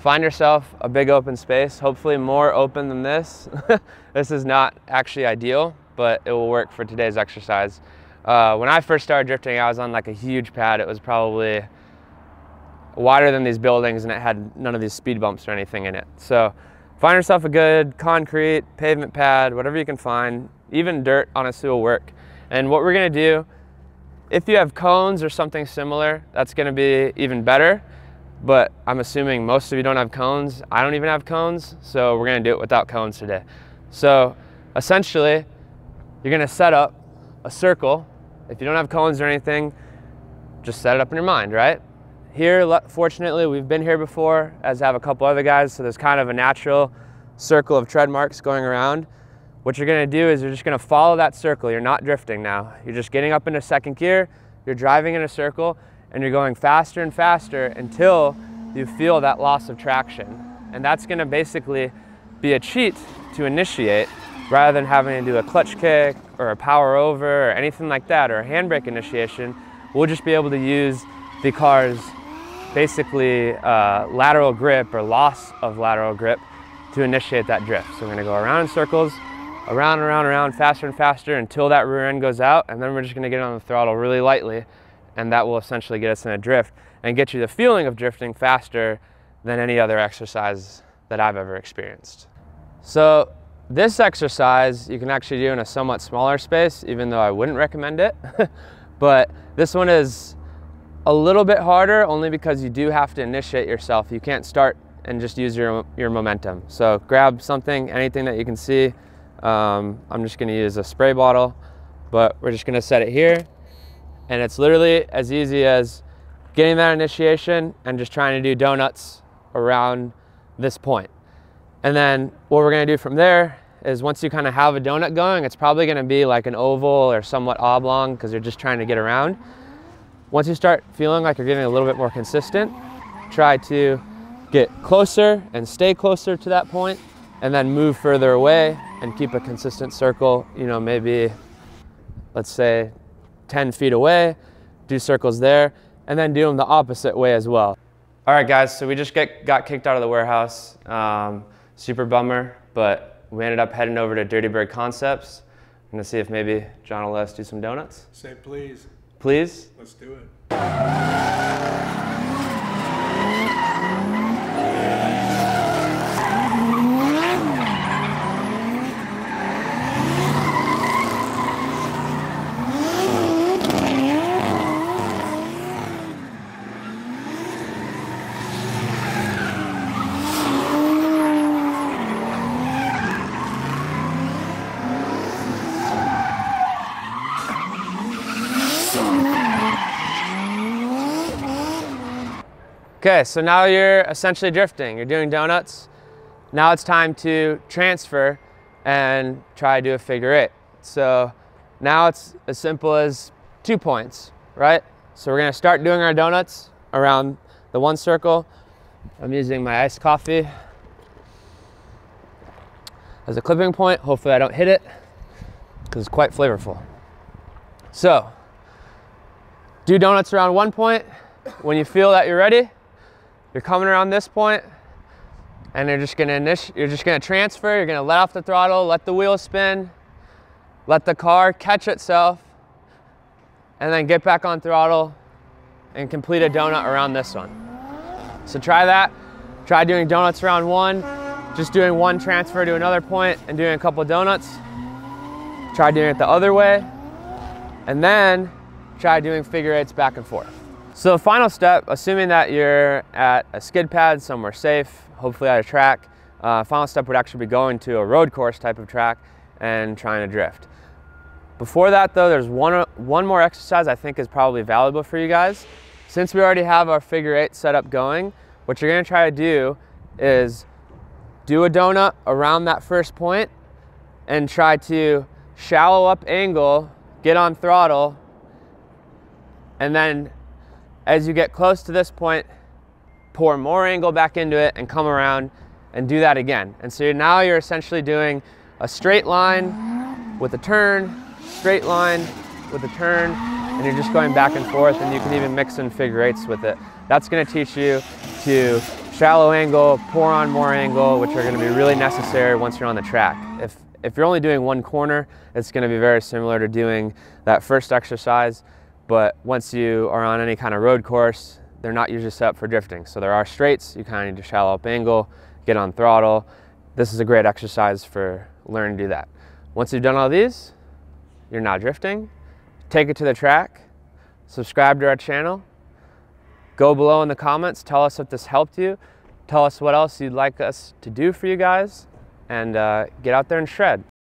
find yourself a big open space, hopefully more open than this. this is not actually ideal, but it will work for today's exercise. Uh, when I first started drifting, I was on like a huge pad. It was probably wider than these buildings and it had none of these speed bumps or anything in it. So find yourself a good concrete, pavement pad, whatever you can find, even dirt honestly will work. And what we're gonna do, if you have cones or something similar, that's gonna be even better. But I'm assuming most of you don't have cones. I don't even have cones, so we're gonna do it without cones today. So essentially, you're gonna set up a circle. If you don't have cones or anything, just set it up in your mind, right? Here, fortunately, we've been here before, as have a couple other guys, so there's kind of a natural circle of tread marks going around. What you're gonna do is you're just gonna follow that circle. You're not drifting now. You're just getting up into second gear, you're driving in a circle, and you're going faster and faster until you feel that loss of traction. And that's gonna basically be a cheat to initiate rather than having to do a clutch kick or a power over or anything like that or a handbrake initiation. We'll just be able to use the car's basically uh, lateral grip or loss of lateral grip to initiate that drift. So we're gonna go around in circles, around, around, around, faster and faster until that rear end goes out, and then we're just gonna get on the throttle really lightly, and that will essentially get us in a drift and get you the feeling of drifting faster than any other exercise that I've ever experienced. So this exercise you can actually do in a somewhat smaller space, even though I wouldn't recommend it. but this one is a little bit harder only because you do have to initiate yourself. You can't start and just use your, your momentum. So grab something, anything that you can see. Um, I'm just gonna use a spray bottle, but we're just gonna set it here. And it's literally as easy as getting that initiation and just trying to do donuts around this point. And then what we're gonna do from there is once you kind of have a donut going, it's probably gonna be like an oval or somewhat oblong because you're just trying to get around. Once you start feeling like you're getting a little bit more consistent, try to get closer and stay closer to that point and then move further away and keep a consistent circle, you know, maybe let's say 10 feet away, do circles there, and then do them the opposite way as well. All right, guys, so we just get, got kicked out of the warehouse. Um, super bummer, but we ended up heading over to Dirty Bird Concepts. I'm gonna see if maybe John will let us do some donuts. Say please. Please? Let's do it. Okay, so now you're essentially drifting. You're doing donuts. Now it's time to transfer and try to do a figure eight. So now it's as simple as two points, right? So we're gonna start doing our donuts around the one circle. I'm using my iced coffee as a clipping point. Hopefully I don't hit it because it's quite flavorful. So do donuts around one point. When you feel that you're ready, you're coming around this point and you're just gonna you're just gonna transfer, you're gonna let off the throttle, let the wheel spin, let the car catch itself, and then get back on throttle and complete a donut around this one. So try that. Try doing donuts around one, just doing one transfer to another point and doing a couple donuts. Try doing it the other way, and then try doing figure eights back and forth. So the final step, assuming that you're at a skid pad somewhere safe, hopefully at a track, uh, final step would actually be going to a road course type of track and trying to drift. Before that though, there's one, one more exercise I think is probably valuable for you guys. Since we already have our figure eight setup going, what you're gonna try to do is do a donut around that first point and try to shallow up angle, get on throttle, and then as you get close to this point, pour more angle back into it and come around and do that again. And so now you're essentially doing a straight line with a turn, straight line with a turn, and you're just going back and forth and you can even mix in figure eights with it. That's gonna teach you to shallow angle, pour on more angle, which are gonna be really necessary once you're on the track. If, if you're only doing one corner, it's gonna be very similar to doing that first exercise, but once you are on any kind of road course, they're not usually set up for drifting. So there are straights, you kind of need to shallow up angle, get on throttle. This is a great exercise for learning to do that. Once you've done all these, you're not drifting, take it to the track, subscribe to our channel, go below in the comments, tell us if this helped you, tell us what else you'd like us to do for you guys, and uh, get out there and shred.